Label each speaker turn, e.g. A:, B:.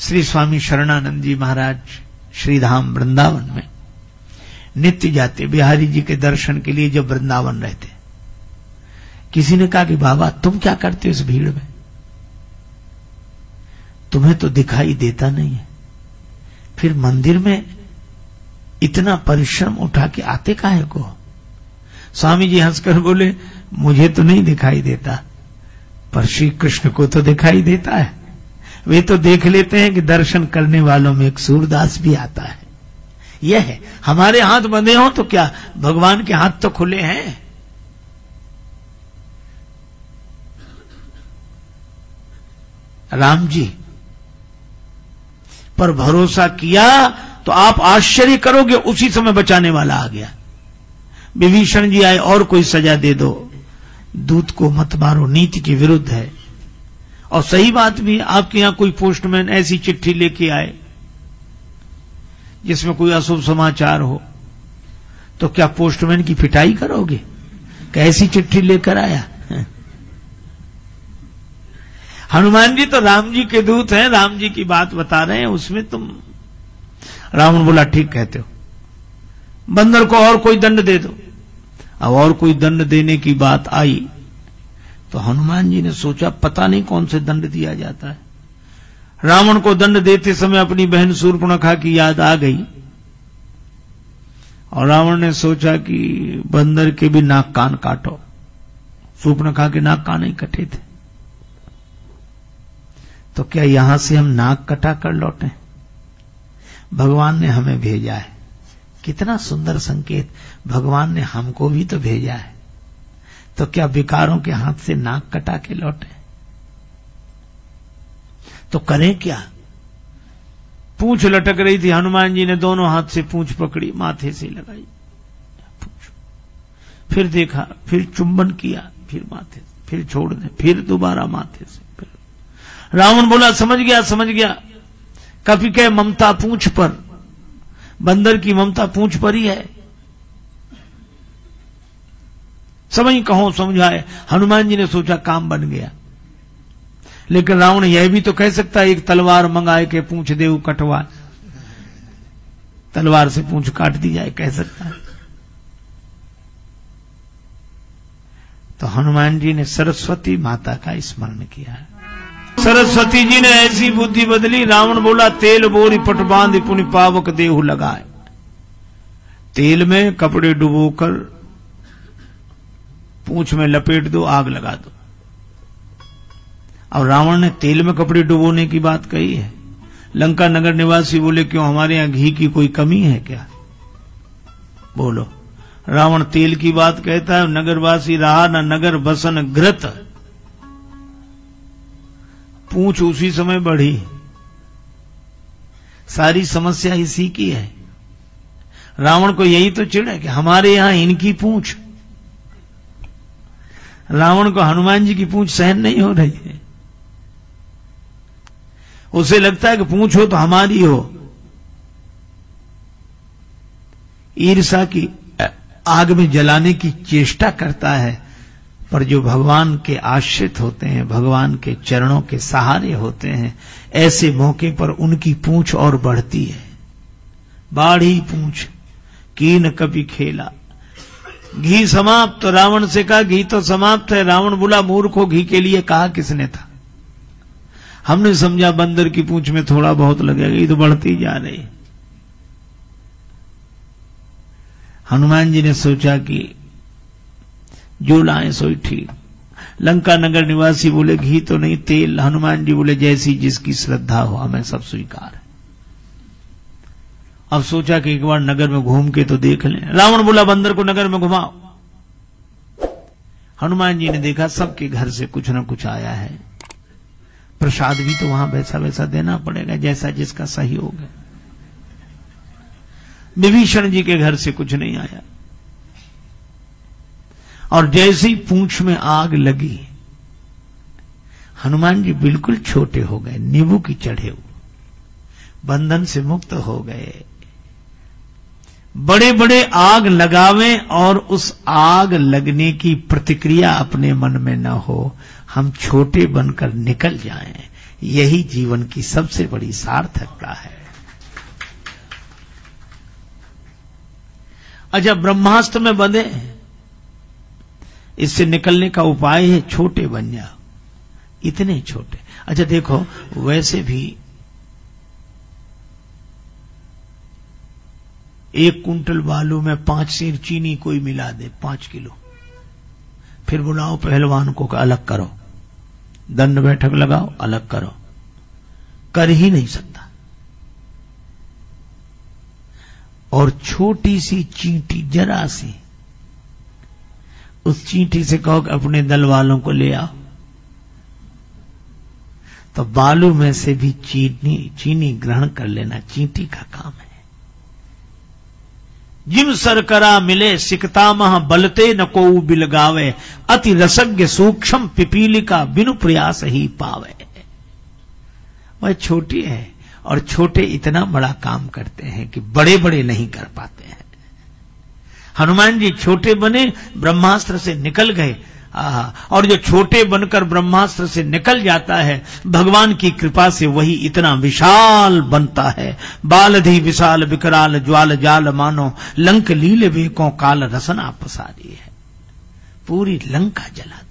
A: श्री स्वामी शरणानंद जी महाराज श्रीधाम वृंदावन में नित्य जाते, बिहारी जी के दर्शन के लिए जब वृंदावन रहते। किसी ने कहा कि बाबा, तुम क्या करते हो इस भीड़ में? तुम्हें तो दिखाई देता नहीं है। फिर मंदिर में इतना परिश्रम उठा के आते काहे को? स्वामी जी हंसकर बोले, मुझे तो नहीं दिखाई देता, पर श्री कृष्ण को तो दिखाई देता है। वे तो देख लेते हैं कि दर्शन करने वालों में एक सूरदास भी आता है। यह है, हमारे हाथ बंधे हो तो क्या भगवान के हाथ तो खुले हैं? राम जी, पर भरोसा किया तो आप आश्चर्य करोगे, उसी समय बचाने वाला आ गया। विभीषण जी आए, और कोई सजा दे दो। दूत को मत मारो, नीति के विरुद्ध है। और सही बात भी, आपके यहाँ कोई पोस्टमैन ऐसी चिट्ठी लेके आए, जिसमें कोई अशुभ समाचार हो तो क्या पोस्टमैन की पिटाई करोगे? कैसी चिट्ठी लेकर आया? हनुमान जी तो राम जी के दूत हैं, राम जी की बात बता रहे हैं, उसमें तुम, रावण बोला, ठीक कहते हो। बंदर को और कोई दंड दे दो। अब और कोई दंड देने की बात आई तो हनुमान जी ने सोचा, पता नहीं कौन से दंड दिया जाता है। रावण को दंड देते समय अपनी बहन सूर्पणखा की याद आ गई। और रावण ने सोचा कि बंदर के भी नाक कान काटो। सूर्पणखा के नाक कान ही कटे थे। तो क्या यहाँ से हम नाक कटा कर लौटे? भगवान ने हमें भेजा है। कितना सुंदर संकेत। भगवान ने हमको भी तो भेजा है। तो क्या विकारों के हाथ से नाक कटा के लौटे? तो करें क्या? पूछ लटक रही थी, हनुमान जी ने दोनों हाथ से पूछ पकड़ी, माथे से लगाई। पूछ। फिर देखा, फिर चुंबन किया, फिर माथे से, फिर छोड़ दे, फिर दोबारा माथे से, फिर। रावण बोला, समझ गया समझ गया। कभी कह, ममता पूछ पर। बंदर की ममता पूछ पर ही है। समझ कहो, समझाए। हनुमान जी ने सोचा काम बन गया। लेकिन रावण यह भी तो कह सकता है, एक तलवार मंगाए के पूछ देव कटवा तलवार से पूछ काट दी जाए, कह सकता है। तो हनुमान जी ने सरस्वती माता का स्मरण किया। सरस्वती जी ने ऐसी बुद्धि बदली, रावण बोला, तेल बोरी पट बाँध, पुनि पावक देहु लगाए। तेल में कपड़े डुबोकर पूछ में लपेट दो, आग लगा दो। और रावण ने तेल में कपड़े डुबोने की बात कही है। लंका नगर निवासी बोले, क्यों, हमारे यहाँ घी की कोई कमी है क्या? बोलो, रावण तेल की बात कहता है, नगरवासी रहा न नगर बसन घृत। पूछ उसी समय बढ़ी। सारी समस्या इसी की है। रावण को यही तो चिड़ है कि हमारे यहाँ इनकी पूछ रावण को हनुमान जी की पूछ सहन नहीं हो रही है। उसे लगता है कि पूछ हो तो हमारी हो। ईर्षा की आग में जलाने की चेष्टा करता है, पर जो भगवान के आश्रित होते हैं, भगवान के चरणों के सहारे होते हैं, ऐसे मौके पर उनकी पूछ और बढ़ती है। बाढ़ी पूछ, कीन कभी खेला घी समाप्त, रावण से कहा, घी तो समाप्त है, रावण बोला, मूर्ख, घी के लिए कहा किसने था? हमने समझा, बंदर की पूंछ में थोड़ा बहुत लगेगा, ये तो बढ़ती जा रही हनुमान जी ने सोचा कि जो लाए सोई ठीक। लंका नगर निवासी बोले, घी तो नहीं, तेल। हनुमान जी बोले, जैसी जिसकी श्रद्धा हो, हमें सब स्वीकार अब सोचा कि एक बार नगर में घूम के तो देख लें। रावण बोला, बंदर को नगर में घुमाओ। हनुमान जी ने देखा, सबके घर से कुछ ना कुछ आया है। प्रसाद भी तो वहाँ वैसा वैसा देना पड़ेगा, जैसा जिसका सही होगा विभीषण जी के घर से कुछ नहीं आया। और जैसे ही पूंछ में आग लगी, हनुमान जी बिल्कुल छोटे हो गए, नींबू की चढ़े हुए बंधन से मुक्त हो गए। बड़े बड़े आग लगावें और उस आग लगने की प्रतिक्रिया अपने मन में न हो, हम छोटे बनकर निकल जाएँ। यही जीवन की सबसे बड़ी सार्थकता है। अच्छा ब्रह्मास्त्र में बंधे इससे निकलने का उपाय है छोटे बन जाओ इतने छोटे। अच्छा देखो, वैसे भी एक कुंटल बालू में पाँच सेर चीनी कोई मिला दे, पाँच किलो। फिर बुलाओ पहलवान को अलग करो। दंड बैठक लगाओ, अलग करो। कर ही नहीं सकता। और छोटी सी चींटी, जरा सी, उस चींटी से कहो कि अपने दल वालों को ले आओ। तो बालू में से भी चीनी चीनी ग्रहण कर लेना, चींटी का काम है। जिम सरकरा मिले सिकता मह बलते न को बिलगावे अति रसज्ञ सूक्ष्म पिपीलिका बिनु प्रयास ही पावे। वह छोटी है और छोटे इतना बड़ा काम करते हैं कि बड़े बड़े नहीं कर पाते हैं। हनुमान जी छोटे बने, ब्रह्मास्त्र से निकल गए और जो छोटे बनकर ब्रह्मास्त्र से निकल जाता है, भगवान की कृपा से वही इतना विशाल बनता है। बालधि विशाल, विकराल, ज्वाल जाल मानो, लंक लील वेकों काल रसना पसारी है। पूरी लंका जला